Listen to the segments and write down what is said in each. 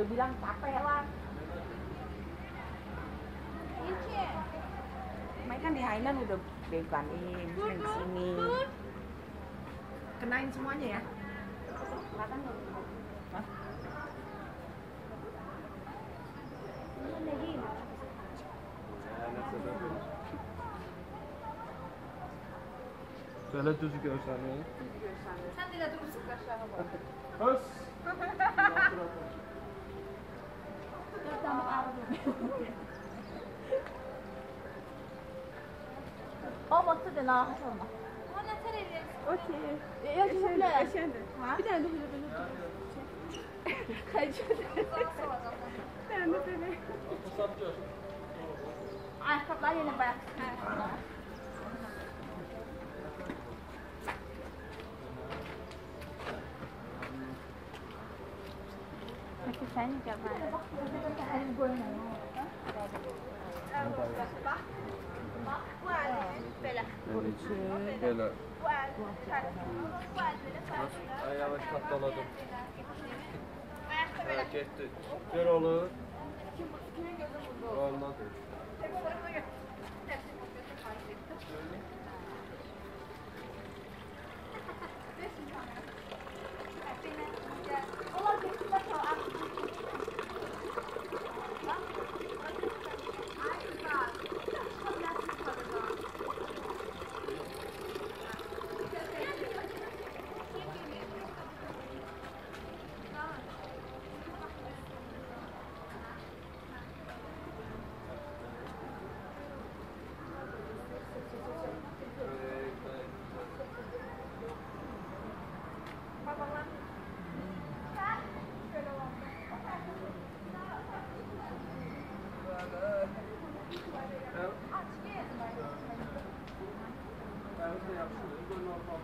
udah bilang capek lah Main kan di Hainan udah bebanin eh, sering sini kenain semuanya ya Makan Hah? Sen de tuzuk görsen ne? Sen de tuzuk görsen ne? لنا حصلنا اوكي يا جماعه عشان بدنا ندخل خجل عارف تطلع لي لباك ثاني كمان Böyle. Ay yavaş katlaladım. Hareketli. Gör olur.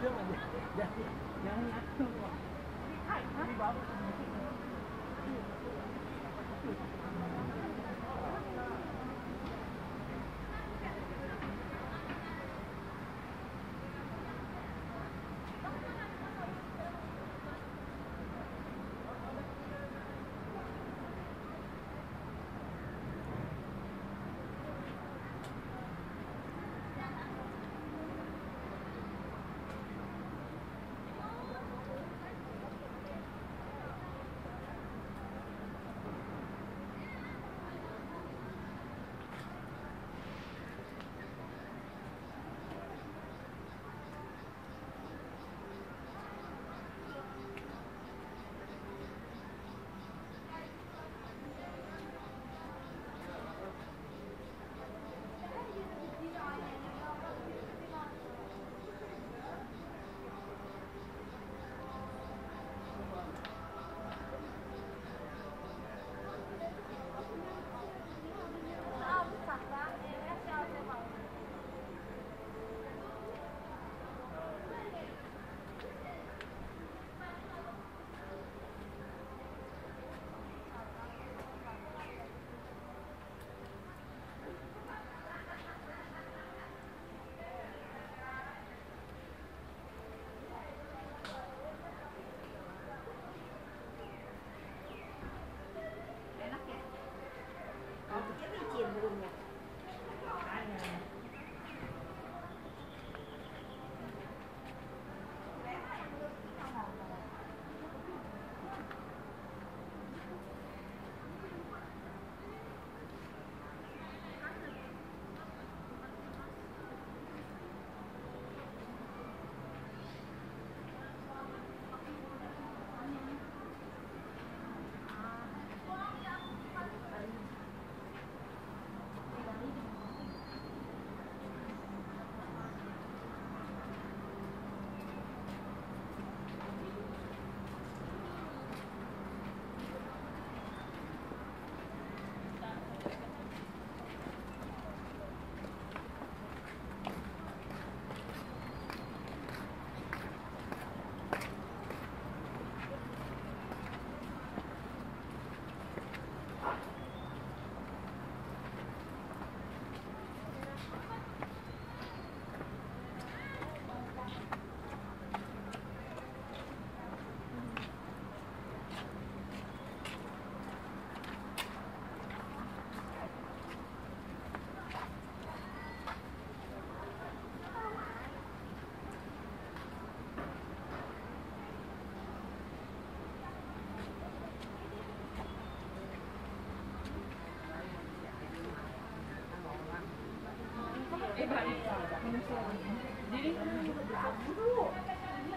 Thank you.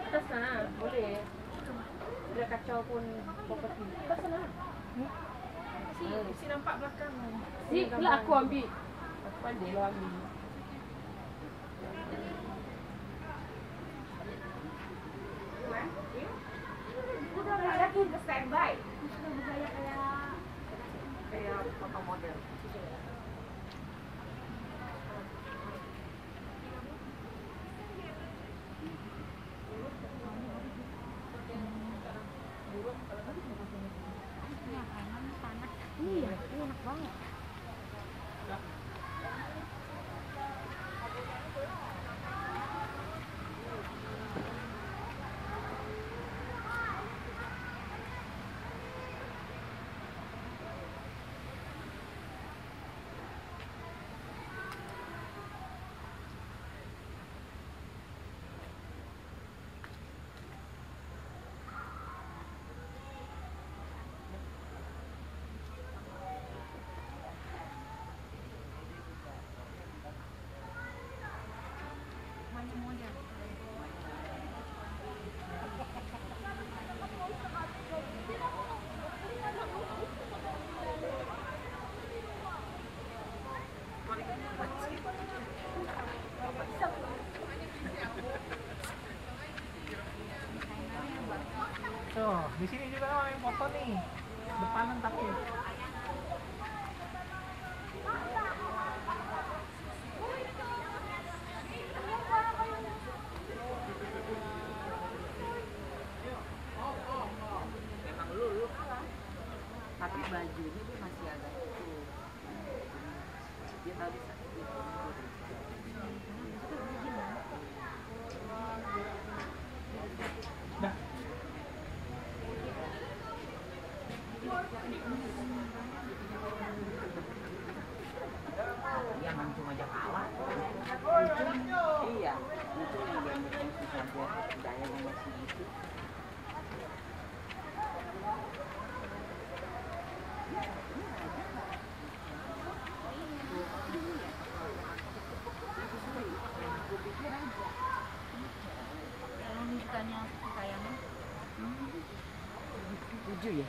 Atas sana, boleh. Bila kacau pun property. Atas sana. Si, si nampak belakang. Si, pula aku ambil. Aku pandai lah ambil. Udah lagi ke standby. Kayak foto model. di sini juga ada yang foto nih. Depanan ya. tapi tapi bajunya dia masih ada. Itu dia tahu itu 不至于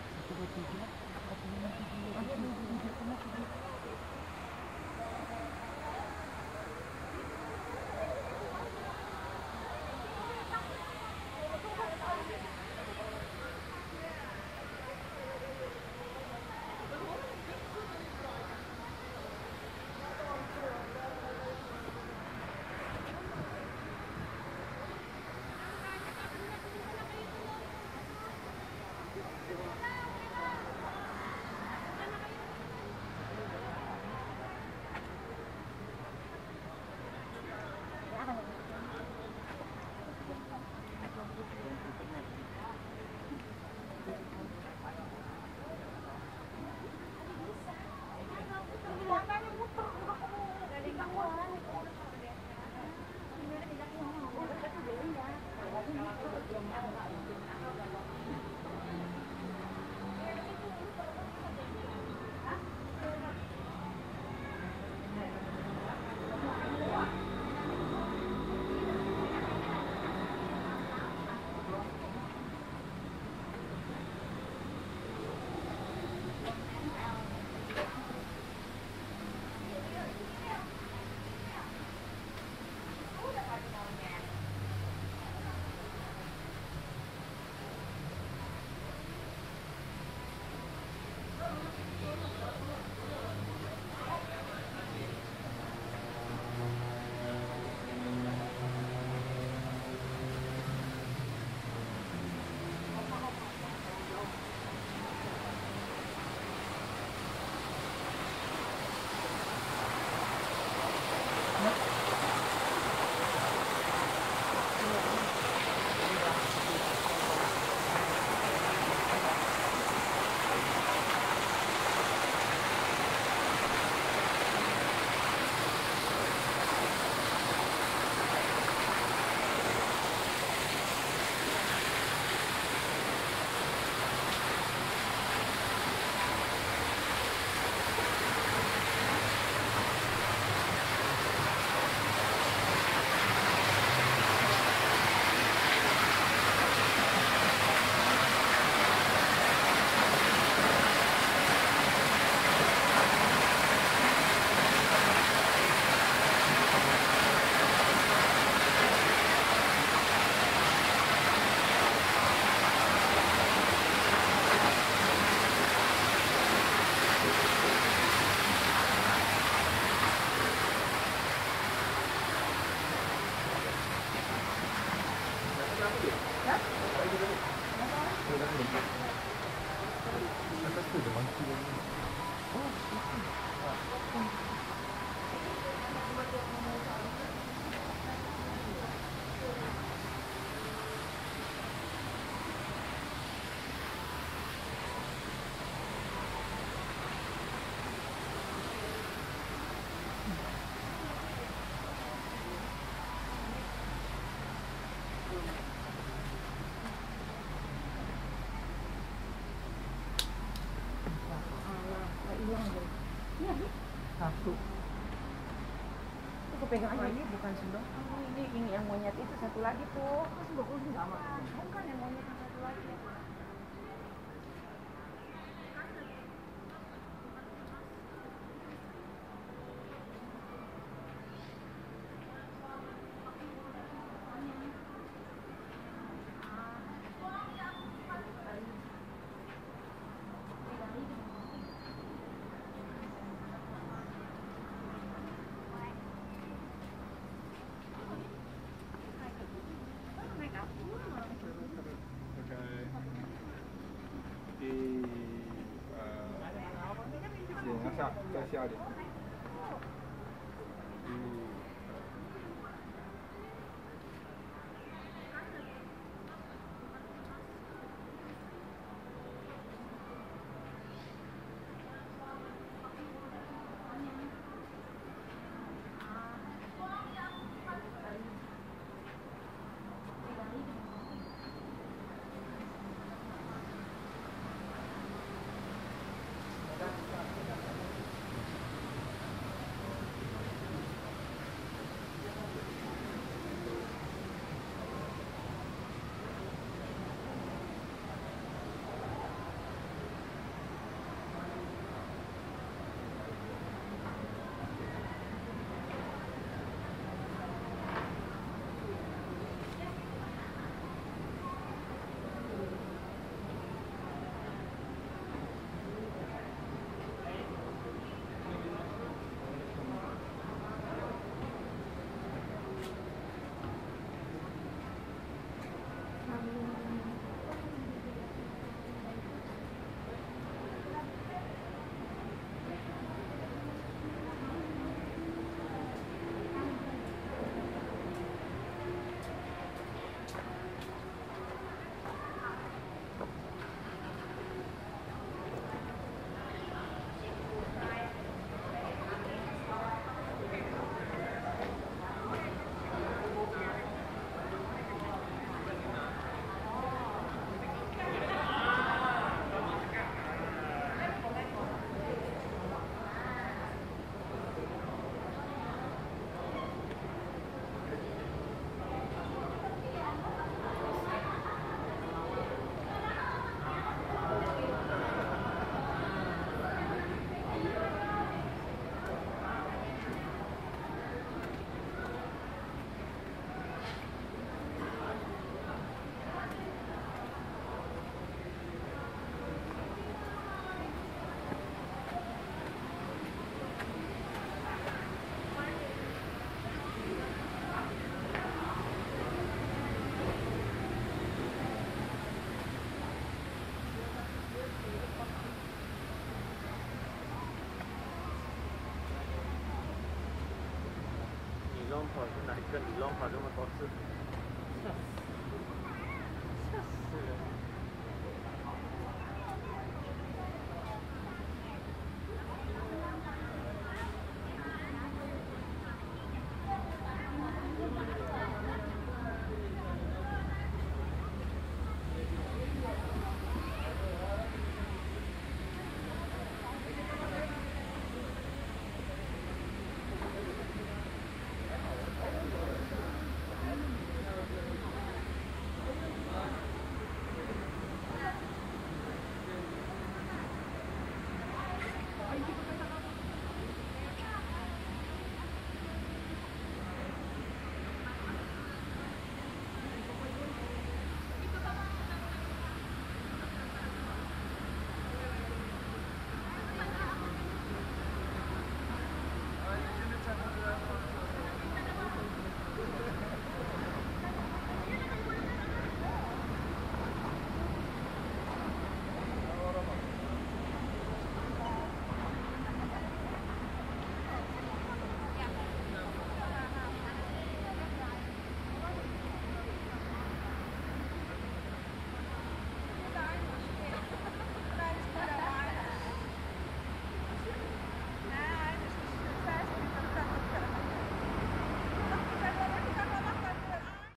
pegang aja. Ini bukan sendok. Oh, Ini, ini yang monyet itu satu lagi tuh. Bukan yang monyet yang satu lagi. 下再下点。嗯。哪里跟你弄好这么多次？